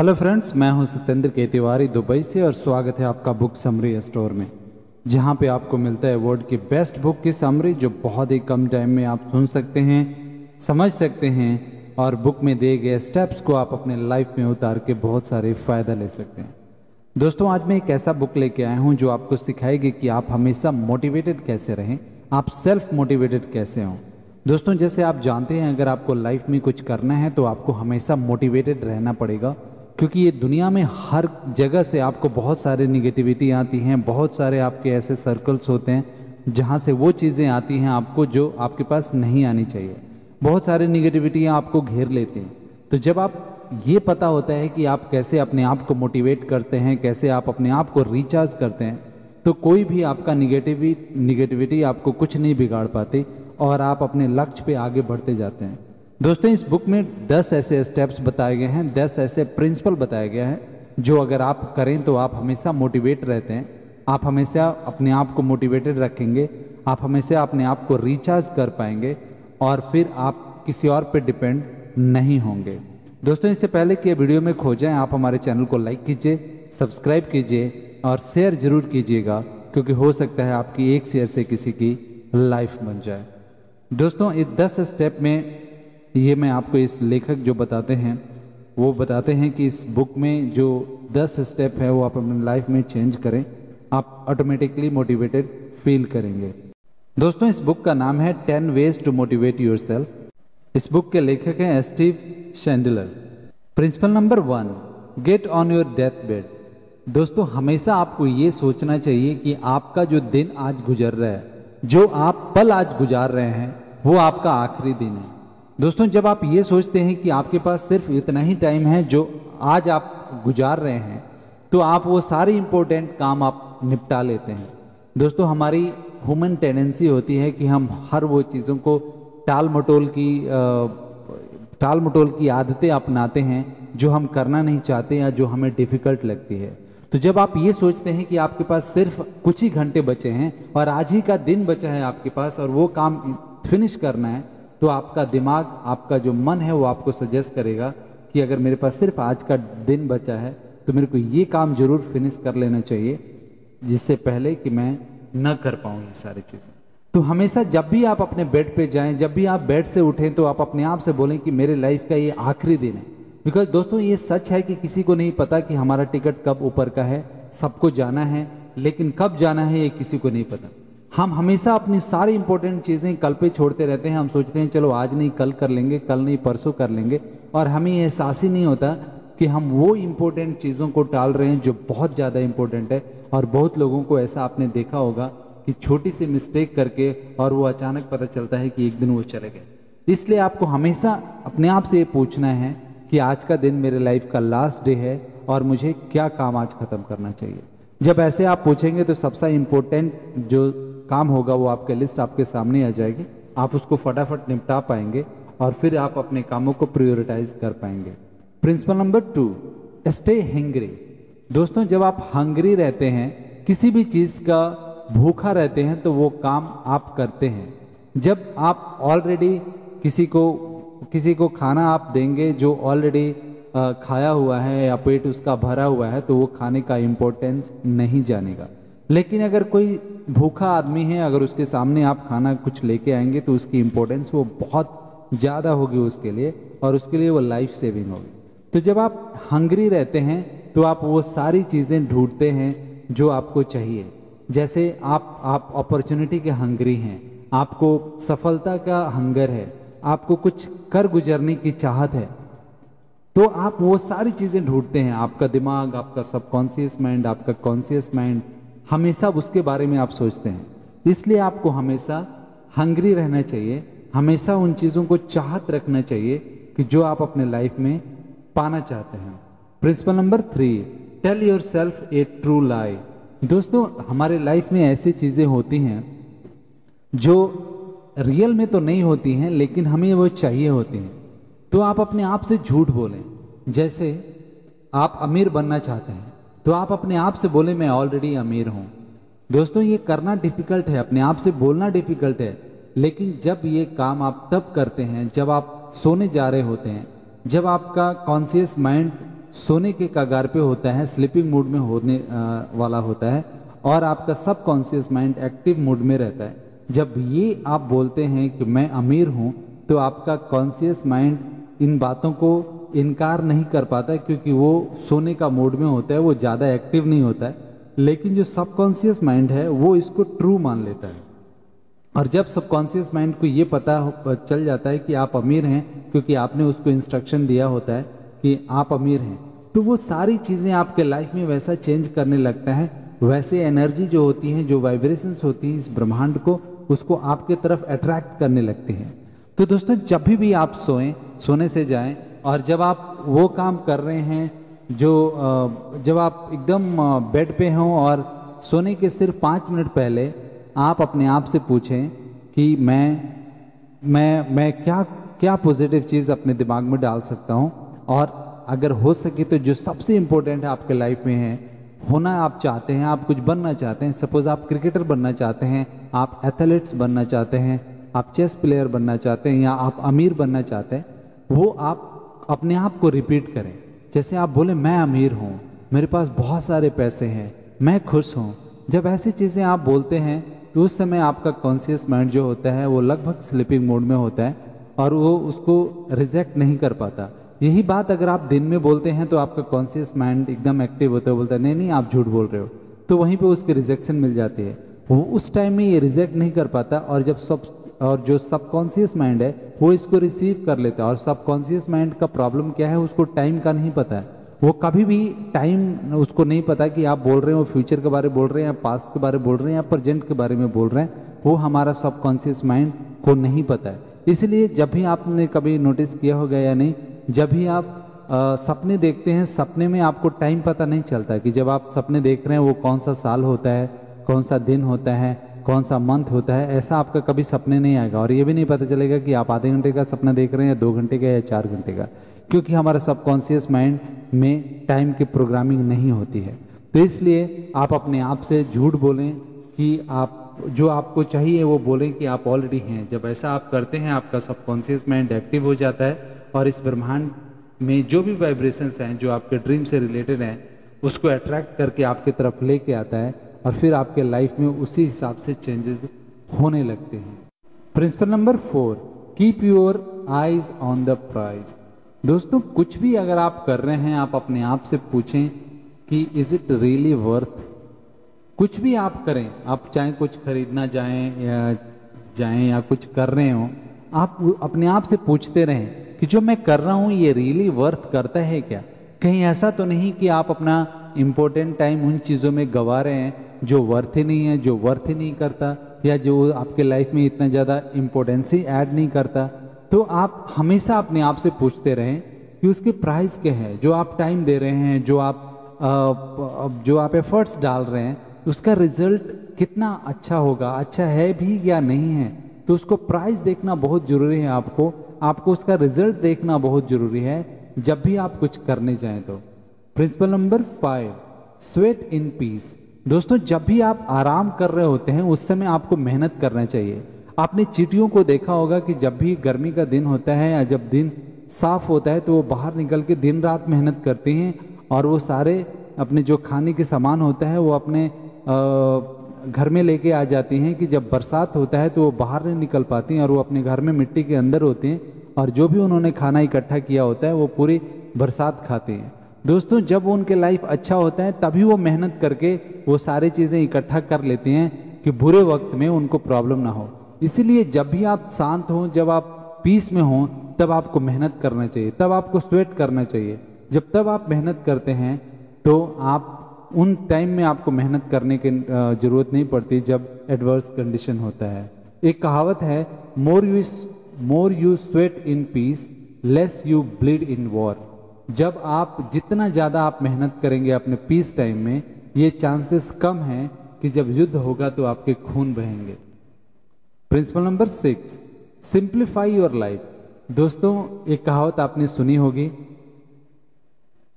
Hello friends मैं हूँ सत्येंद्र के तिवारी दुबई से और स्वागत है आपका बुक समरी स्टोर में, जहाँ पे आपको मिलता है वर्ल्ड की बेस्ट बुक की समरी जो बहुत ही कम टाइम में आप सुन सकते हैं, समझ सकते हैं और बुक में दिए गए स्टेप्स को आप अपने लाइफ में उतार के बहुत सारे फ़ायदा ले सकते हैं। दोस्तों, आज मैं एक ऐसा बुक लेके आया हूँ जो आपको सिखाएगी कि आप हमेशा मोटिवेटेड कैसे रहें, आप सेल्फ मोटिवेटेड कैसे हों। दोस्तों, जैसे आप जानते हैं, अगर आपको लाइफ में कुछ करना है तो आपको हमेशा मोटिवेटेड रहना पड़ेगा क्योंकि ये दुनिया में हर जगह से आपको बहुत सारे निगेटिविटी आती हैं, बहुत सारे आपके ऐसे सर्कल्स होते हैं, जहाँ से वो चीज़ें आती हैं आपको जो आपके पास नहीं आनी चाहिए। बहुत सारे निगेटिविटियाँ आपको घेर लेते हैं। तो जब आप ये पता होता है कि आप कैसे अपने आप को मोटिवेट करते हैं, कैसे आप अपने आप को रिचार्ज करते हैं तो कोई भी आपका निगेटिवी निगेटिविटी आपको कुछ नहीं बिगाड़ पाती और आप अपने लक्ष्य पे आगे बढ़ते जाते हैं। दोस्तों, इस बुक में 10 ऐसे स्टेप्स बताए गए हैं 10 ऐसे प्रिंसिपल बताए गए हैं, जो अगर आप करें तो आप हमेशा मोटिवेट रहते हैं। आप हमेशा अपने आप को मोटिवेटेड रखेंगे, आप हमेशा अपने आप को रिचार्ज कर पाएँगे और फिर आप किसी और पे डिपेंड नहीं होंगे। दोस्तों, इससे पहले कि वीडियो में खो जाएँ आप हमारे चैनल को लाइक कीजिए सब्सक्राइब कीजिए और शेयर ज़रूर कीजिएगा, क्योंकि हो सकता है आपकी एक शेयर से किसी की लाइफ बन जाए। दोस्तों इस दस स्टेप में ये मैं आपको इस लेखक जो बताते हैं, वो बताते हैं कि इस बुक में जो दस स्टेप है, वो आप अपनी लाइफ में चेंज करें, आप ऑटोमेटिकली मोटिवेटेड फील करेंगे। दोस्तों, इस बुक का नाम है ten ways to motivate yourself इस बुक के लेखक हैं Steve Chandler. Principle number one get on your death bed दोस्तों, हमेशा आपको ये सोचना चाहिए कि आपका जो दिन आज गुजर रहा है, जो आप पल आज गुजार रहे हैं, वो आपका आखिरी दिन है। दोस्तों, जब आप ये सोचते हैं कि आपके पास सिर्फ़ इतना ही टाइम है जो आज आप गुजार रहे हैं तो आप वो सारे इंपॉर्टेंट काम आप निपटा लेते हैं। दोस्तों, हमारी ह्यूमन टेंडेंसी होती है कि हम हर वो चीज़ों को टाल मटोल की टाल मटोल की आदतें अपनाते हैं जो हम करना नहीं चाहते या जो हमें डिफ़िकल्ट लगती है। तो जब आप ये सोचते हैं कि आपके पास सिर्फ़ कुछ ही घंटे बचे हैं और आज ही का दिन बचा है आपके पास और वो काम फिनिश करना है तो आपका दिमाग, आपका जो मन है वो आपको सजेस्ट करेगा कि अगर मेरे पास सिर्फ़ आज का दिन बचा है तो मेरे को ये काम ज़रूर फिनिश कर लेना चाहिए, जिससे पहले कि मैं न कर पाऊँ ये सारी चीज़ें। तो हमेशा जब भी आप अपने बेड पे जाएँ, जब भी आप बेड से उठें तो आप अपने आप से बोलें कि मेरे लाइफ का ये आखिरी दिन है। बिकॉज़ दोस्तों, ये सच है कि किसी को नहीं पता कि हमारा टिकट कब ऊपर का है, सबको जाना है, लेकिन कब जाना है ये किसी को नहीं पता। हम हमेशा अपनी सारी इंपॉर्टेंट चीज़ें कल पे छोड़ते रहते हैं। हम सोचते हैं, चलो आज नहीं, कल कर लेंगे, कल नहीं, परसों कर लेंगे। और हमें एहसास ही नहीं होता कि हम वो इम्पोर्टेंट चीज़ों को टाल रहे हैं जो बहुत ज़्यादा इम्पोर्टेंट है। और बहुत लोगों को ऐसा आपने देखा होगा कि छोटी सी मिस्टेक करके और वो अचानक पता चलता है कि एक दिन वो चले गए। इसलिए आपको हमेशा अपने आप से ये पूछना है कि आज का दिन मेरे लाइफ का लास्ट डे है और मुझे क्या काम आज ख़त्म करना चाहिए। जब ऐसे आप पूछेंगे तो सबसे इम्पोर्टेंट जो काम होगा, वो आपके लिस्ट आपके सामने आ जाएगी। आप उसको फटाफट निपटा पाएँगे और फिर आप अपने कामों को प्रियोरिटाइज कर पाएँगे। Principle number two stay hungry दोस्तों, जब आप हंग्री रहते हैं, किसी भी चीज़ का भूखा रहते हैं तो वो काम आप करते हैं। जब आप ऑलरेडी किसी को किसी को खाना आप देंगे जो ऑलरेडी खाया हुआ है या पेट उसका भरा हुआ है तो वो खाने का इम्पोर्टेंस नहीं जानेगा। लेकिन अगर कोई भूखा आदमी है, अगर उसके सामने आप खाना कुछ लेके आएँगे तो उसकी इम्पोर्टेंस वो बहुत ज़्यादा होगी उसके लिए और उसके लिए वो लाइफ सेविंग होगी। तो जब आप हंगरी रहते हैं तो आप वो सारी चीज़ें ढूंढते हैं जो आपको चाहिए। जैसे आप आप अपॉर्चुनिटी के हंगरी हैं, आपको सफलता का हंगर है, आपको कुछ कर गुजरने की चाहत है तो आप वो सारी चीज़ें ढूंढते हैं। आपका दिमाग, आपका सबकॉन्शियस माइंड आपका कॉन्शियस माइंड हमेशा उसके बारे में आप सोचते हैं। इसलिए आपको हमेशा हंग्री रहना चाहिए, हमेशा उन चीज़ों को चाहत रखना चाहिए कि जो आप अपने लाइफ में पाना चाहते हैं। Principle number three tell yourself a true lie दोस्तों, हमारे लाइफ में ऐसी चीज़ें होती हैं जो रियल में तो नहीं होती हैं, लेकिन हमें वो चाहिए होती हैं। तो आप अपने आप से झूठ बोलें। जैसे आप अमीर बनना चाहते हैं तो आप अपने आप से बोले, मैं ऑलरेडी अमीर हूँ। दोस्तों, ये करना डिफ़िकल्ट है, अपने आप से बोलना डिफ़िकल्ट है, लेकिन जब ये काम आप तब करते हैं, जब आप सोने जा रहे होते हैं, जब आपका कॉन्सियस माइंड सोने के कगार पे होता है स्लीपिंग मूड में होने वाला होता है, और आपका सब कॉन्शियस माइंड एक्टिव मूड में रहता है, जब ये आप बोलते हैं कि मैं अमीर हूँ तो आपका कॉन्शियस माइंड इन बातों को इनकार नहीं कर पाता है क्योंकि वो सोने का मूड में होता है, वो ज़्यादा एक्टिव नहीं होता है। लेकिन जो सबकॉन्शियस माइंड है, वो इसको ट्रू मान लेता है। और जब सबकॉन्शियस माइंड को ये पता चल जाता है कि आप अमीर हैं, क्योंकि आपने उसको इंस्ट्रक्शन दिया होता है कि आप अमीर हैं तो वो सारी चीज़ें आपके लाइफ में वैसा चेंज करने लगता है। वैसे एनर्जी जो होती हैं, जो वाइब्रेशंस होती हैं इस ब्रह्मांड को, उसको आपके तरफ़ अट्रैक्ट करने लगते हैं। तो दोस्तों, जब भी भी आप सोएँ, सोने से जाएँ और जब आप वो काम कर रहे हैं, जो जब आप एकदम बेड पे हों और सोने के सिर्फ़ पाँच मिनट पहले आप अपने आप से पूछें कि मैं मैं मैं क्या क्या पॉजिटिव चीज़ अपने दिमाग में डाल सकता हूँ? और अगर हो सके तो जो सबसे इम्पोर्टेंट है आपके लाइफ में है, होना आप चाहते हैं, आप कुछ बनना चाहते हैं। सपोज़ आप क्रिकेटर बनना चाहते हैं, आप एथलीट्स बनना चाहते हैं, आप चेस प्लेयर बनना चाहते हैं या आप अमीर बनना चाहते हैं, वो आप अपने आप को रिपीट करें। जैसे आप बोले, मैं अमीर हूँ, मेरे पास बहुत सारे पैसे हैं, मैं खुश हूँ। जब ऐसी चीज़ें आप बोलते हैं तो उस समय आपका कॉन्शियस माइंड जो होता है, वो लगभग स्लीपिंग मोड में होता है और वो उसको रिजेक्ट नहीं कर पाता। यही बात अगर आप दिन में बोलते हैं तो आपका कॉन्शियस माइंड एकदम एक्टिव होता है, बोलता है, नहीं नहीं, आप झूठ बोल रहे हो। तो वहीं पे उसकी रिजेक्शन मिल जाती है। वो उस टाइम में ये रिजेक्ट नहीं कर पाता और जब सब और जो सबकॉन्शियस माइंड है वो इसको रिसीव कर लेता है। और सबकॉन्शियस माइंड का प्रॉब्लम क्या है उसको टाइम का नहीं पता है। वो कभी भी टाइम उसको नहीं पता कि आप बोल रहे हो फ्यूचर के बारे में बोल रहे हैं या पास्ट के बारे में बोल रहे हैं या प्रजेंट के बारे में बोल रहे हैं वो हमारा सबकॉन्शियस माइंड को नहीं पता है। इसलिए जब भी आपने कभी नोटिस किया होगा या नहीं जब भी आप आ, सपने देखते हैं सपने में आपको टाइम पता नहीं चलता कि जब आप सपने देख रहे हैं वो कौन सा साल होता है कौन सा दिन होता है कौन सा मंथ होता है, ऐसा आपका कभी सपने नहीं आएगा। और ये भी नहीं पता चलेगा कि आप आधे घंटे का सपना देख रहे हैं या दो घंटे का या चार घंटे का, क्योंकि हमारा सबकॉन्शियस माइंड में टाइम की प्रोग्रामिंग नहीं होती है। तो इसलिए आप अपने आप से झूठ बोलें कि आप, जो आपको चाहिए वो बोलें कि आप ऑलरेडी हैं। जब ऐसा आप करते हैं, आपका सबकॉन्शियस माइंड एक्टिव हो जाता है और इस ब्रह्मांड में जो भी वाइब्रेशंस हैं, जो आपके ड्रीम से रिलेटेड हैं, उसको अट्रैक्ट करके आपकी तरफ़ लेके आता है और फिर आपके लाइफ में उसी हिसाब से चेंजेस होने लगते हैं। Principle number four keep your eyes on the prize दोस्तों, कुछ भी अगर आप कर रहे हैं, आप अपने आप से पूछें कि इज़ इट रियली वर्थ कुछ भी आप करें, आप चाहे कुछ खरीदना जाएँ या जाएँ या कुछ कर रहे हो, आप अपने आप से पूछते रहें कि जो मैं कर रहा हूँ, ये रियली वर्थ करता है क्या? कहीं ऐसा तो नहीं कि आप अपना इम्पोर्टेंट टाइम उन चीज़ों में गवा रहे हैं जो वर्थ ही नहीं है जो वर्थ ही नहीं करता या जो आपके लाइफ में इतना ज़्यादा इम्पोर्टेंस ही ऐड नहीं करता तो आप हमेशा अपने आप से पूछते रहें कि उसके प्राइस क्या है जो आप टाइम दे रहे हैं जो आप आ, जो आप एफर्ट्स डाल रहे हैं उसका रिज़ल्ट कितना अच्छा होगा अच्छा है भी या नहीं है? तो उसको प्राइस देखना बहुत ज़रूरी है आपको आपको उसका रिज़ल्ट देखना बहुत ज़रूरी है जब भी आप कुछ करने जाएँ तो। Principle number five sweat in peace दोस्तों, जब भी आप आराम कर रहे होते हैं, उस समय आपको मेहनत करना चाहिए। आपने चीटियों को देखा होगा कि जब भी गर्मी का दिन होता है या जब दिन साफ़ होता है तो वो बाहर निकल के दिन रात मेहनत करती हैं और वो सारे अपने जो खाने के सामान होता है, वो अपने घर में लेके आ जाती हैं कि जब बरसात होता है तो वो बाहर नहीं निकल पाती हैं और वो अपने घर में मिट्टी के अंदर होते हैं और जो भी उन्होंने खाना इकट्ठा किया होता है, वो पूरी बरसात खाते हैं। दोस्तों, जब उनके लाइफ अच्छा होता है, तभी वो मेहनत करके वो सारी चीज़ें इकट्ठा कर लेते हैं कि बुरे वक्त में उनको प्रॉब्लम ना हो। इसीलिए जब भी आप शांत हों, जब आप पीस में हों, तब आपको मेहनत करना चाहिए, तब आपको स्वेट करना चाहिए। जब तब आप मेहनत करते हैं तो आप उन टाइम में आपको मेहनत करने की ज़रूरत नहीं पड़ती जब एडवर्स कंडीशन होता है। एक कहावत है more you more you sweat in peace less you bleed in war जब आप जितना ज़्यादा आप मेहनत करेंगे अपने पीस टाइम में, ये चांसेस कम हैं कि जब युद्ध होगा तो आपके खून बहेंगे। Principle number six simplify your life दोस्तों, एक कहावत आपने सुनी होगी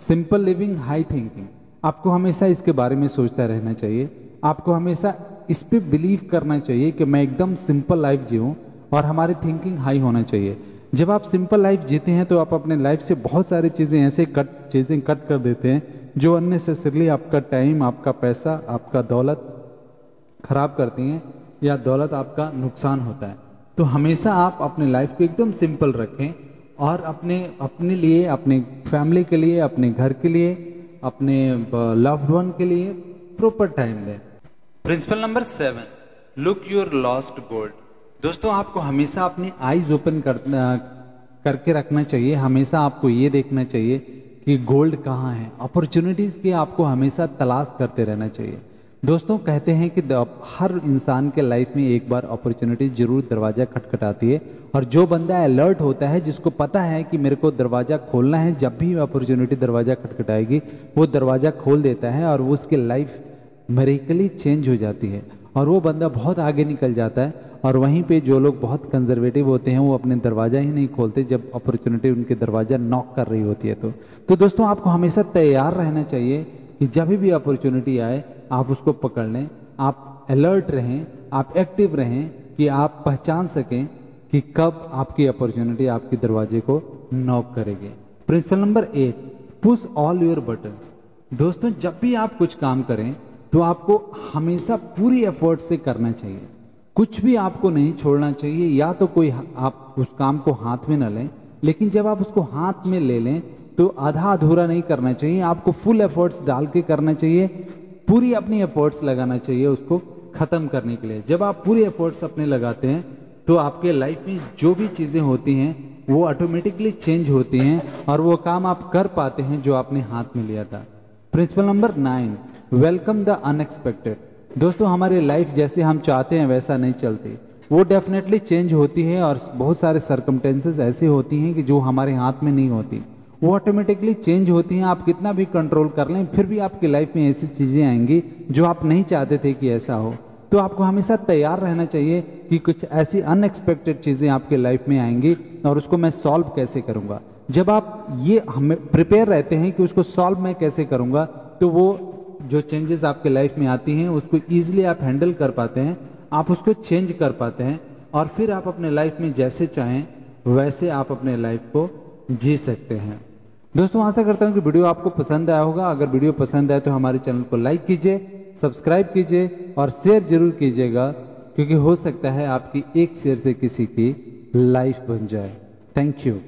सिंपल लिविंग हाई थिंकिंग आपको हमेशा इसके बारे में सोचता रहना चाहिए। आपको हमेशा इस पर बिलीव करना चाहिए कि मैं एकदम सिंपल लाइफ जीऊँ और हमारी थिंकिंग हाई होना चाहिए। जब आप सिंपल लाइफ जीते हैं तो आप अपने लाइफ से बहुत सारी चीज़ें ऐसे कट चीज़ें कट कर देते हैं, जो अननेसेसरली आपका टाइम आपका पैसा, आपका दौलत खराब करती हैं, या दौलत आपका नुकसान होता है। तो हमेशा आप अपने लाइफ को एकदम सिंपल रखें, और अपने अपने लिए, अपने फैमिली के लिए, अपने घर के लिए, अपने लव्ड वन के लिए प्रॉपर टाइम दें। Principle number seven look your lost gold दोस्तों, आपको हमेशा अपनी आईज ओपन कर करके रखना चाहिए। हमेशा आपको ये देखना चाहिए कि गोल्ड कहाँ है। अपॉर्चुनिटीज़ की आपको हमेशा तलाश करते रहना चाहिए। दोस्तों, कहते हैं कि हर इंसान के लाइफ में एक बार अपॉर्चुनिटी ज़रूर दरवाज़ा खटखटाती है और जो बंदा अलर्ट होता है, जिसको पता है कि मेरे को दरवाज़ा खोलना है, जब भी अपॉर्चुनिटी दरवाज़ा खटखटाएगी, वो दरवाज़ा खोल देता है और वो उसकी लाइफ मेरिकली चेंज हो जाती है। और वो बंदा बहुत आगे निकल जाता है और वहीं पे जो लोग बहुत कंजर्वेटिव होते हैं, वो अपने दरवाज़ा ही नहीं खोलते जब अपॉर्चुनिटी उनके दरवाज़ा नॉक कर रही होती है तो। तो दोस्तों, आपको हमेशा तैयार रहना चाहिए कि जब भी अपॉर्चुनिटी आए, आप उसको पकड़ लें। आप अलर्ट रहें, आप एक्टिव रहें कि आप पहचान सकें कि कब आपकी अपॉर्चुनिटी आपके दरवाजे को नॉक करेगी। Principle number eight push all your buttons दोस्तों, जब भी आप कुछ काम करें तो आपको हमेशा पूरी एफर्ट से करना चाहिए। कुछ भी आपको नहीं छोड़ना चाहिए, या तो कोई आप उस काम को हाथ में न लें, लेकिन जब आप उसको हाथ में ले लें तो आधा अधूरा नहीं करना चाहिए, आपको फुल एफर्ट्स डाल के करना चाहिए, पूरी अपनी एफर्ट्स लगाना चाहिए उसको ख़त्म करने के लिए। जब आप पूरी एफर्ट्स अपने लगाते हैं तो आपके लाइफ में जो भी चीज़ें होती हैं, वो ऑटोमेटिकली चेंज होती हैं, और वो काम आप कर पाते हैं जो आपने हाथ में लिया था। Principle number nine welcome the unexpected. दोस्तों, हमारी लाइफ जैसे हम चाहते हैं, वैसा नहीं चलती। वो डेफिनेटली चेंज होती है और बहुत सारे सरकमटेंसेस ऐसे होती हैं कि जो हमारे हाथ में नहीं होती। वो ऑटोमेटिकली चेंज होती हैं। आप कितना भी कंट्रोल कर लें, फिर भी आपकी लाइफ में ऐसी चीज़ें आएँगी जो आप नहीं चाहते थे कि ऐसा हो। तो आपको हमेशा तैयार रहना चाहिए कि कुछ ऐसी अनएक्सपेक्टेड चीज़ें आपके लाइफ में आएँगी और उसको मैं सॉल्व कैसे करूँगा। जब आप ये हमें प्रिपेयर रहते हैं कि उसको सॉल्व मैं कैसे करूँगा तो वो जो चेंजेस आपके लाइफ में आती हैं, उसको ईजिली आप हैंडल कर पाते हैं, आप उसको चेंज कर पाते हैं और फिर आप अपने लाइफ में जैसे चाहें, वैसे आप अपने लाइफ को जी सकते हैं। दोस्तों, आशा करता हूँ कि वीडियो आपको पसंद आया होगा। अगर वीडियो पसंद आए तो हमारे चैनल को लाइक कीजिए सब्सक्राइब कीजिए और शेयर ज़रूर कीजिएगा, क्योंकि हो सकता है आपकी एक शेयर से किसी की लाइफ बन जाए। Thank you